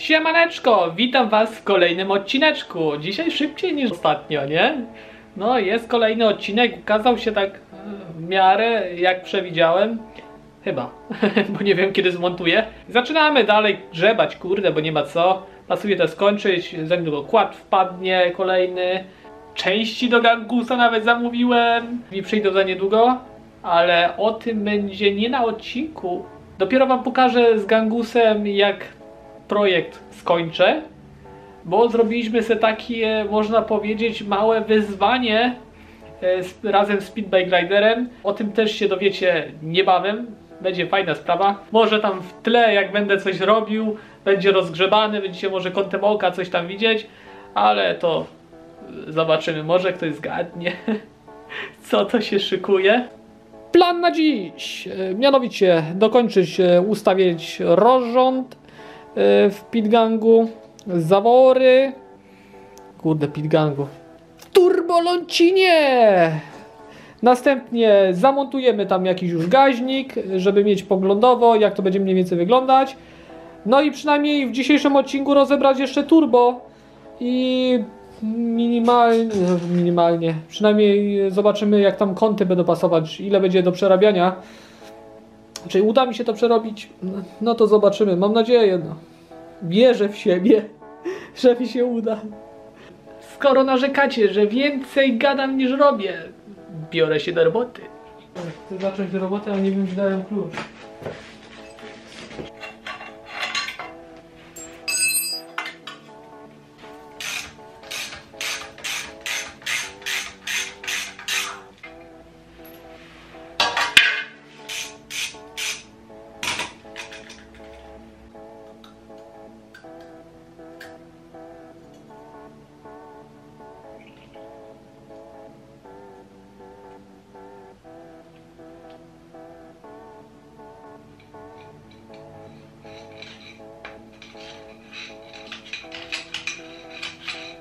Siemaneczko, witam was w kolejnym odcineczku. Dzisiaj szybciej niż ostatnio, nie? No, jest kolejny odcinek, ukazał się tak e, w miarę jak przewidziałem. Chyba, bo nie wiem kiedy zmontuję. Zaczynamy dalej grzebać, kurde, bo nie ma co. Pasuje to skończyć, za niedługo kład wpadnie kolejny. Części do Gangusa nawet zamówiłem i przyjdą za niedługo, ale o tym będzie nie na odcinku. Dopiero wam pokażę z Gangusem jak projekt skończę, bo zrobiliśmy sobie takie, można powiedzieć, małe wyzwanie e, razem z Speedbike Riderem. O tym też się dowiecie niebawem. Będzie fajna sprawa. Może tam w tle, jak będę coś robił, będzie rozgrzebany, będziecie może kątem oka coś tam widzieć, ale to zobaczymy. Może ktoś zgadnie, co to się szykuje. Plan na dziś, e, mianowicie dokończyć e, ustawić rozrząd w Pitgangu, zawory, kurde Pitgangu, w Turbolącinie! Następnie zamontujemy tam jakiś już gaźnik, żeby mieć poglądowo, jak to będzie mniej więcej wyglądać. No i przynajmniej w dzisiejszym odcinku rozebrać jeszcze turbo i minimalnie, minimalnie, przynajmniej zobaczymy jak tam kąty będą pasować, ile będzie do przerabiania. Czy uda mi się to przerobić? No to zobaczymy, mam nadzieję. No. Wierzę w siebie, że mi się uda. Skoro narzekacie, że więcej gadam niż robię, biorę się do roboty. Chcę zacząć do roboty, ale nie wiem, czy dałem klucz.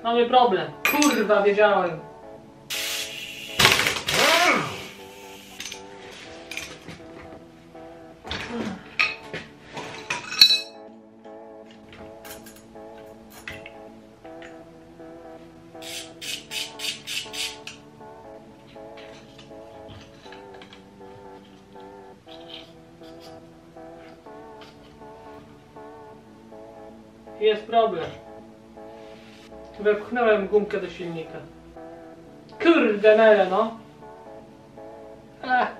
Mamy problem. Kurwa, wiedziałem. Jest problem. Wepchnąłem gumkę do silnika. Kurde mele, no. Ach,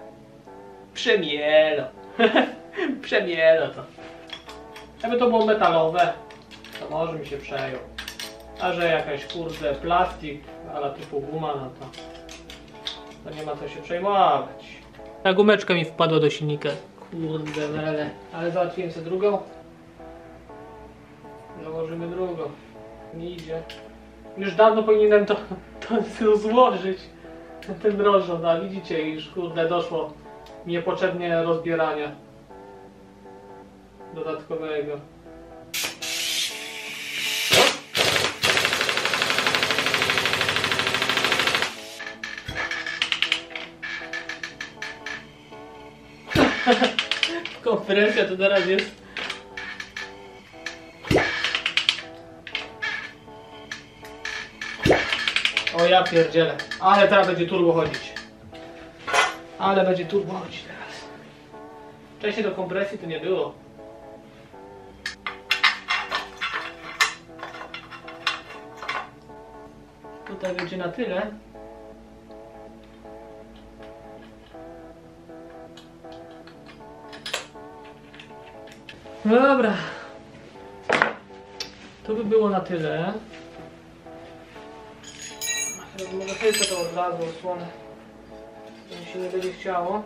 przemielo. przemielo to. Jakby to było metalowe, to może mi się przejął. A że jakaś kurde plastik, ale typu guma, no to, to nie ma co się przejmować. Ta gumeczka mi wpadła do silnika. Kurde mele. Ale załatwiłem sobie drugą. Założymy drugą. Nie idzie. Już dawno powinienem to, to złożyć. Ten rozrząd, a widzicie, już kurde doszło niepotrzebnie rozbierania dodatkowego. Konferencja to teraz jest O ja pierdzielę. Ale teraz będzie turbo chodzić. Ale będzie turbo chodzić teraz. Wcześniej do kompresji to nie było. Tutaj będzie na tyle. No dobra. To by było na tyle. Tylko to od razu osłonę. Mi się nie będzie chciało.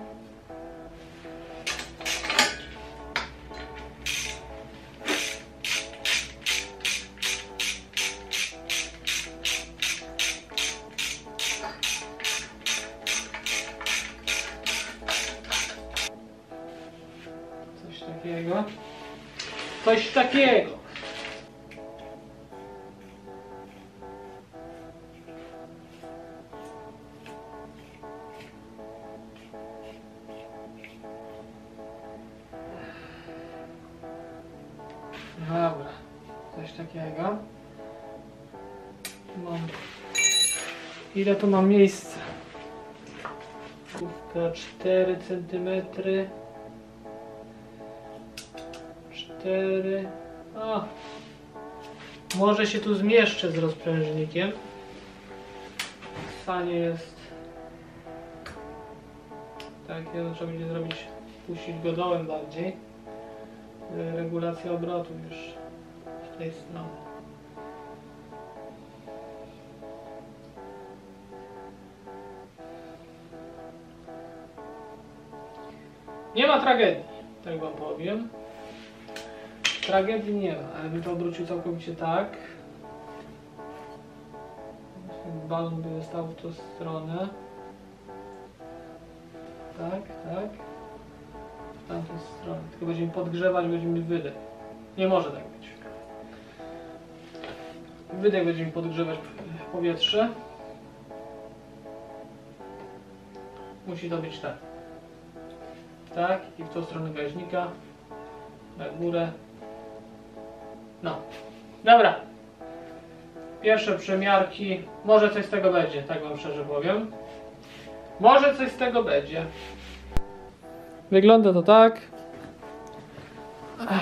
Coś takiego. Coś takiego. Dobra. coś takiego. Mam... Ile tu mam miejsca? Główka 4 cm. 4. O! Może się tu zmieszczę z rozprężnikiem. Sanie jest takie, no trzeba będzie zrobić, puścić go dołem bardziej. Y, Regulacja obrotu już z tej strony. Nie ma tragedii, tak wam powiem. Tragedii nie ma, ale bym to obrócił całkowicie tak. Balon by stał w tą stronę. Tak, tak. W tamtą. Tylko będziemy podgrzewać, będziemy wydech. Nie może tak być. Wydech będziemy podgrzewać powietrze. Musi to być tak. Tak i w tą stronę gaźnika. Na górę. No. Dobra. Pierwsze przemiarki. Może coś z tego będzie, tak wam szczerze powiem. Może coś z tego będzie. Wygląda to tak.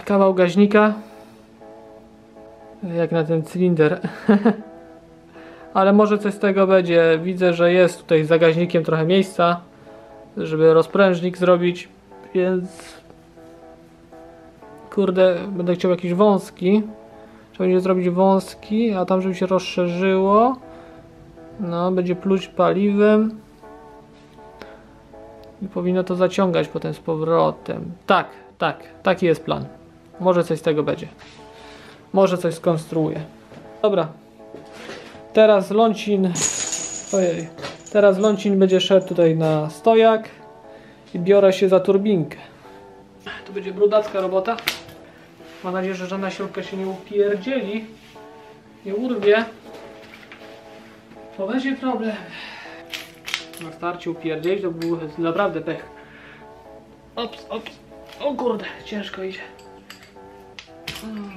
Kawał gaźnika. Jak na ten cylinder. Ale może coś z tego będzie. Widzę, że jest tutaj za gaźnikiem trochę miejsca, żeby rozprężnik zrobić, więc kurde, będę chciał jakiś wąski. Trzeba będzie zrobić wąski, a tam żeby się rozszerzyło. No, będzie pluć paliwem. I powinno to zaciągać potem z powrotem. Tak, tak, taki jest plan. Może coś z tego będzie. Może coś skonstruuję. Dobra. Teraz lącin. Ojej. Teraz lącin będzie szedł tutaj na stojak. I biorę się za turbinkę. To będzie brudacka robota. Mam nadzieję, że żadna śrubka się nie upierdzieli. Nie urwie. To będzie problem. Na starcie upierdzieć to był naprawdę pech. Ops, ops. O kurde, ciężko idzie. Mm.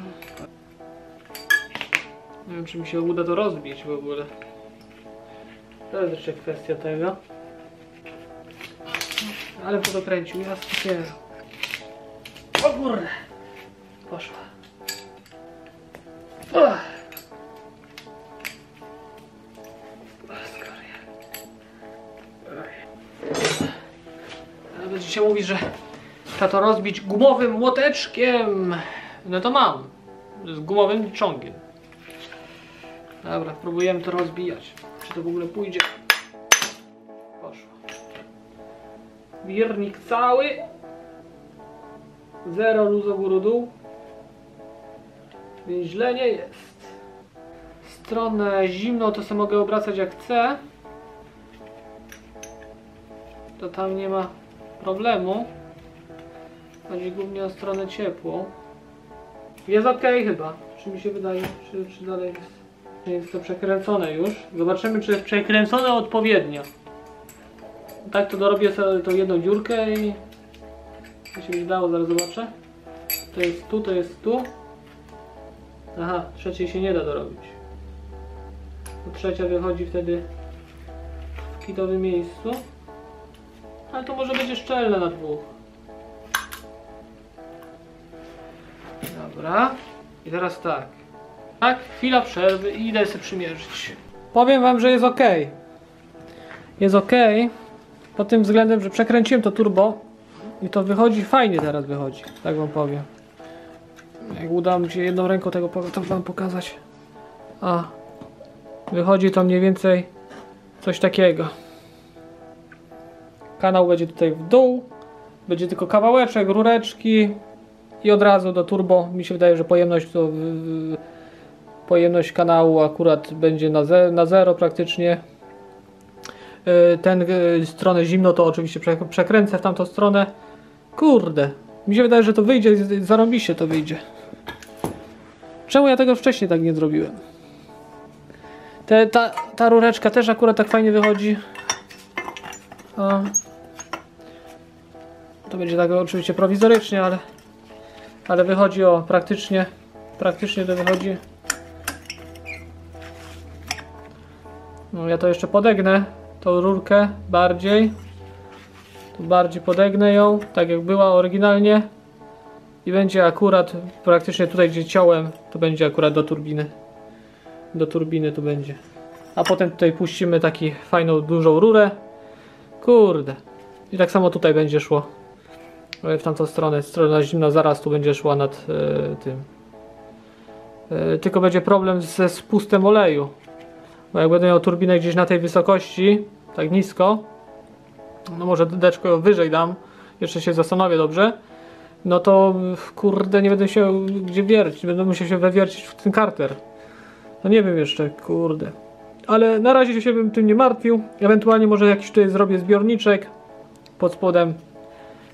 Nie wiem, czy mi się uda to rozbić w ogóle. To jest jeszcze kwestia tego. Ale to dokręcił, ja stwierdzę. O kurde. Będziecie mówić, że trzeba to rozbić gumowym młoteczkiem. No to mam. Z gumowym ciągiem. Dobra, próbujemy to rozbijać. Czy to w ogóle pójdzie? Poszło. Wirnik cały. Zero luzu góru dół. Więc źle nie jest. Stronę zimną to sobie mogę obracać jak chcę. To tam nie ma problemu. Chodzi głównie o stronę ciepłą. Jest ok chyba. Czy mi się wydaje, czy, czy dalej jest, nie jest to przekręcone już. Zobaczymy czy jest przekręcone odpowiednio. Tak to dorobię sobie tą jedną dziurkę i to się zaraz zobaczę. To jest tu, to jest tu. Aha, trzeciej się nie da dorobić. Bo trzecia wychodzi wtedy w kitowym miejscu. Ale to może będzie szczelne na dwóch. Dobra. I teraz tak. Tak, chwila przerwy i idę sobie przymierzyć. Powiem wam, że jest ok. Jest ok. Pod tym względem, że przekręciłem to turbo i to wychodzi fajnie teraz wychodzi. Tak wam powiem. Jak uda mi się jedną ręką tego to wam pokazać. A. Wychodzi to mniej więcej coś takiego. Kanał będzie tutaj w dół. Będzie tylko kawałeczek, rureczki i od razu do turbo. Mi się wydaje, że pojemność to w- pojemność kanału akurat będzie na, ze, na zero praktycznie. Yy, Ten yy, stronę zimno to oczywiście prze, przekręcę w tamtą stronę. Kurde, mi się wydaje, że to wyjdzie, zarąbiście to wyjdzie. Czemu ja tego wcześniej tak nie zrobiłem? Te, ta, ta rureczka też akurat tak fajnie wychodzi. O. To będzie tak oczywiście prowizorycznie, ale, ale wychodzi o praktycznie. praktycznie to wychodzi. No ja to jeszcze podegnę, tą rurkę bardziej. Tu bardziej podegnę ją, tak jak była oryginalnie. I będzie akurat praktycznie tutaj, gdzie ciąłem, to będzie akurat do turbiny. Do turbiny tu będzie. A potem tutaj puścimy taki fajną, dużą rurę. Kurde. I tak samo tutaj będzie szło. E, W tamtą stronę. Strona zimna zaraz tu będzie szła nad e, tym. E, tylko będzie problem ze spustem oleju. Bo jak będę miał turbinę gdzieś na tej wysokości, tak nisko, no może deczko wyżej dam, jeszcze się zastanowię dobrze, no to kurde nie będę się gdzie wiercić, będę musiał się wewiercić w ten karter. No nie wiem jeszcze, kurde. Ale na razie się bym tym nie martwił. Ewentualnie może jakiś tutaj zrobię zbiorniczek pod spodem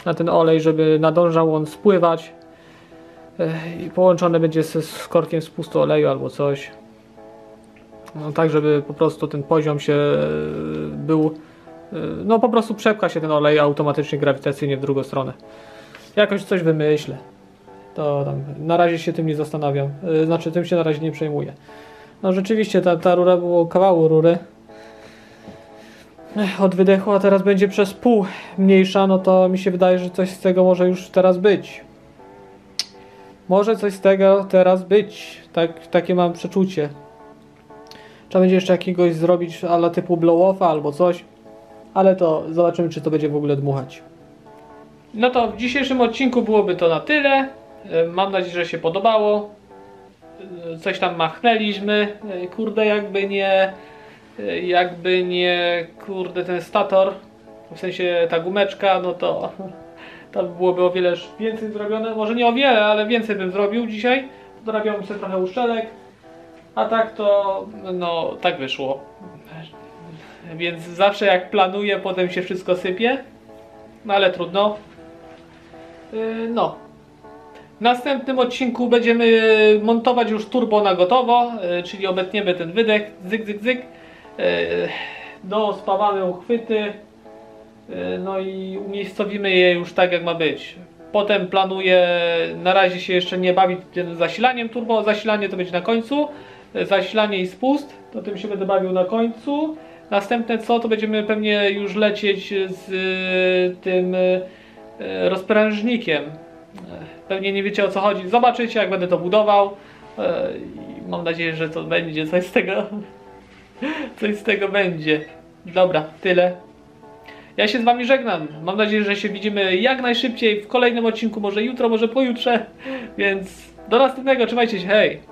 na ten olej, żeby nadążał on spływać. Ech, I połączone będzie ze z korkiem spustu oleju albo coś. No, tak, żeby po prostu ten poziom się e, był. e, No po prostu przepcha się ten olej automatycznie grawitacyjnie w drugą stronę. Jakoś coś wymyślę. To tam, na razie się tym nie zastanawiam. E, Znaczy tym się na razie nie przejmuję. No rzeczywiście ta, ta rura było kawału rury. Od wydechu, a teraz będzie przez pół mniejsza, no to mi się wydaje, że coś z tego może już teraz być. Może coś z tego teraz być. Tak, takie mam przeczucie. Trzeba będzie jeszcze jakiegoś zrobić ala typu blow-offa albo coś. Ale to zobaczymy, czy to będzie w ogóle dmuchać. No to w dzisiejszym odcinku byłoby to na tyle. E, Mam nadzieję, że się podobało. E, Coś tam machnęliśmy. E, Kurde, jakby nie. Jakby nie. Kurde, ten stator. W sensie ta gumeczka, no to. Tam byłoby o wiele więcej zrobione. Może nie o wiele, ale więcej bym zrobił dzisiaj. Dorabiałbym sobie trochę uszczelek. A tak to, no, tak wyszło. Więc zawsze jak planuję, potem się wszystko sypie. No ale trudno. Yy, No. W następnym odcinku będziemy montować już turbo na gotowo, yy, czyli obetniemy ten wydech, zyk, zyk, zyk. Yy, Dospawamy uchwyty. Yy, No i umiejscowimy je już tak jak ma być. Potem planuję, na razie się jeszcze nie bawić tym zasilaniem turbo, zasilanie to będzie na końcu. Yy, Zasilanie i spust, to tym się będę bawił na końcu. Następne co, to będziemy pewnie już lecieć z tym rozprężnikiem. Pewnie nie wiecie o co chodzi. Zobaczycie jak będę to budował. Mam nadzieję, że to będzie coś z tego. Coś z tego będzie. Dobra, tyle. Ja się z wami żegnam. Mam nadzieję, że się widzimy jak najszybciej w kolejnym odcinku, może jutro, może pojutrze. Więc do następnego, trzymajcie się, hej!